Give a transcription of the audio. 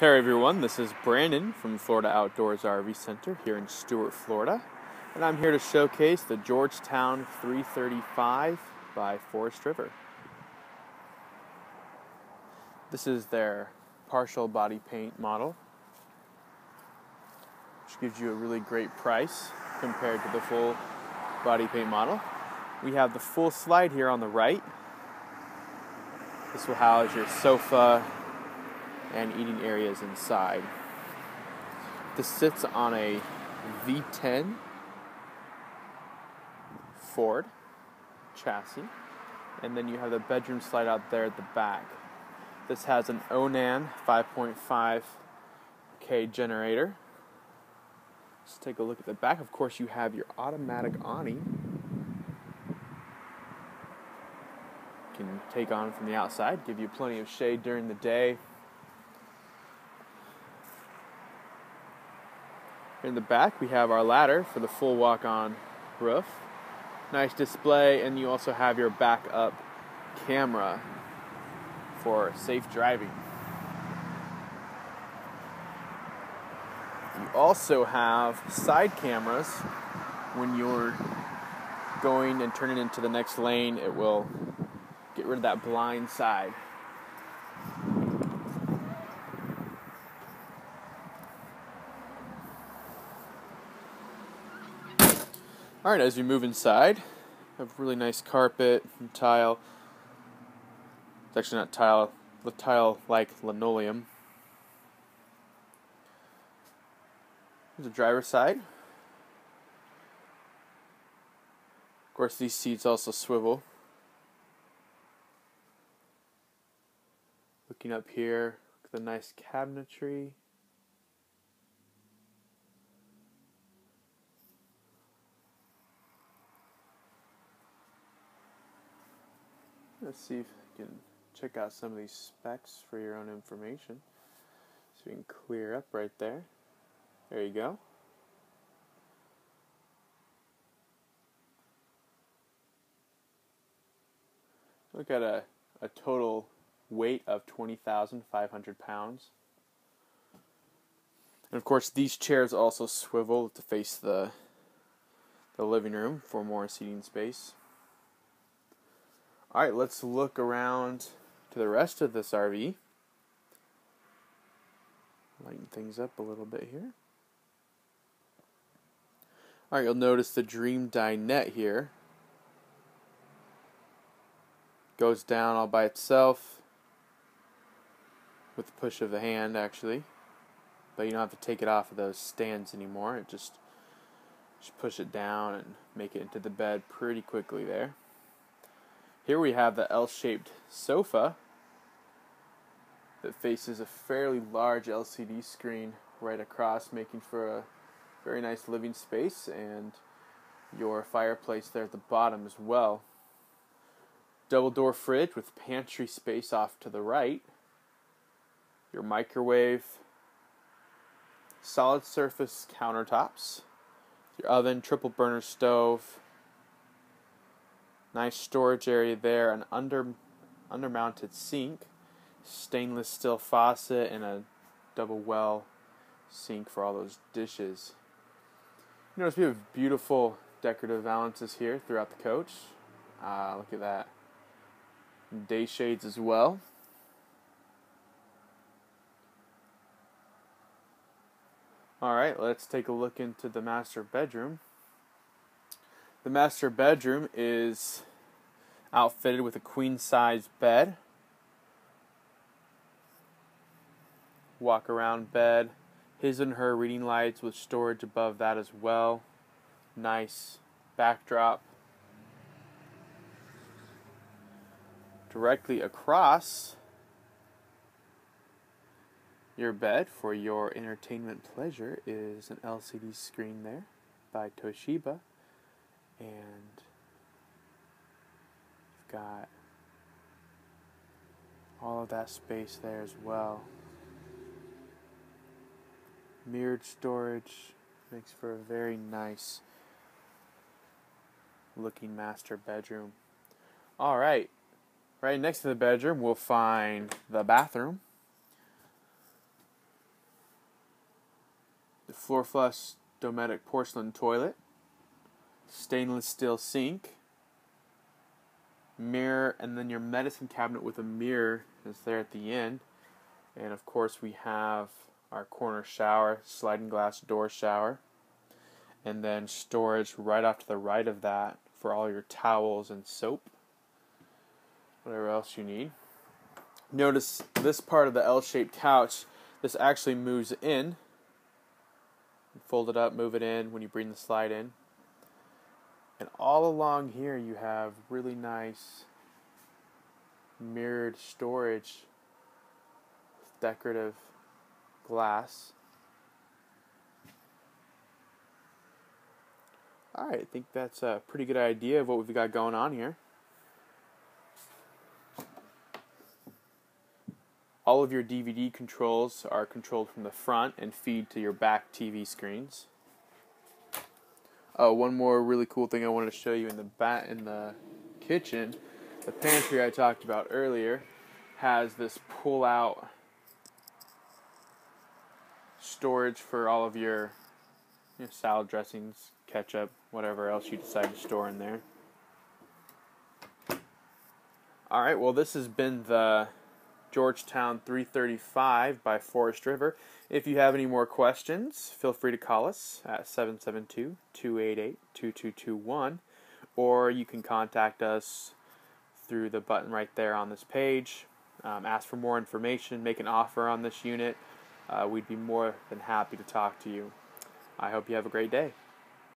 Hey everyone, this is Brandon from Florida Outdoors RV Center here in Stuart, Florida, and I'm here to showcase the Georgetown 335 by Forest River. This is their partial body paint model, which gives you a really great price compared to the full body paint model. We have the full slide here on the right. This will house your sofa, and eating areas inside. This sits on a V10 Ford chassis, and then you have the bedroom slide out there at the back. This has an Onan 5.5K generator. Let's take a look at the back. Of course, you have your automatic awning. Can take on from the outside, give you plenty of shade during the day. In the back, we have our ladder for the full walk on roof. Nice display, and you also have your backup camera for safe driving. You also have side cameras when you're going and turning into the next lane, it will get rid of that blind side. All right, as you move inside, have really nice carpet and tile. It's actually not tile, the tile like linoleum. Here's the driver's side. Of course, these seats also swivel. Looking up here, the nice cabinetry. Let's see if you can check out some of these specs for your own information. So we can clear up right there. There you go. Look at a, a total weight of 20,500 pounds. And of course, these chairs also swivel to face the, the living room for more seating space. All right, let's look around to the rest of this RV. Lighten things up a little bit here. All right, you'll notice the Dream dinette here. Goes down all by itself with the push of the hand, actually. But you don't have to take it off of those stands anymore. It just, just push it down and make it into the bed pretty quickly there. Here we have the L-shaped sofa that faces a fairly large LCD screen right across, making for a very nice living space and your fireplace there at the bottom as well. Double door fridge with pantry space off to the right. Your microwave, solid surface countertops, your oven, triple burner stove, Nice storage area there, an under undermounted sink, stainless steel faucet, and a double well sink for all those dishes. You notice we have beautiful decorative valances here throughout the coach. Uh, look at that. Day shades as well. All right, let's take a look into the master bedroom. The master bedroom is outfitted with a queen size bed, walk around bed, his and her reading lights with storage above that as well. Nice backdrop. Directly across your bed for your entertainment pleasure is an LCD screen there by Toshiba and got all of that space there as well. Mirrored storage makes for a very nice looking master bedroom. All right, right next to the bedroom, we'll find the bathroom. The floor Flush Dometic Porcelain Toilet, stainless steel sink, mirror, and then your medicine cabinet with a mirror is there at the end. And of course, we have our corner shower, sliding glass door shower, and then storage right off to the right of that for all your towels and soap, whatever else you need. Notice this part of the L shaped couch, this actually moves in. Fold it up, move it in when you bring the slide in. And all along here, you have really nice mirrored storage with decorative glass. Alright, I think that's a pretty good idea of what we've got going on here. All of your DVD controls are controlled from the front and feed to your back TV screens. Oh, one more really cool thing I wanted to show you in the bat in the kitchen. The pantry I talked about earlier has this pull-out storage for all of your you know, salad dressings, ketchup, whatever else you decide to store in there. All right, well, this has been the Georgetown 335 by Forest River. If you have any more questions, feel free to call us at 772 288 2221, or you can contact us through the button right there on this page. Um, ask for more information, make an offer on this unit. Uh, we'd be more than happy to talk to you. I hope you have a great day.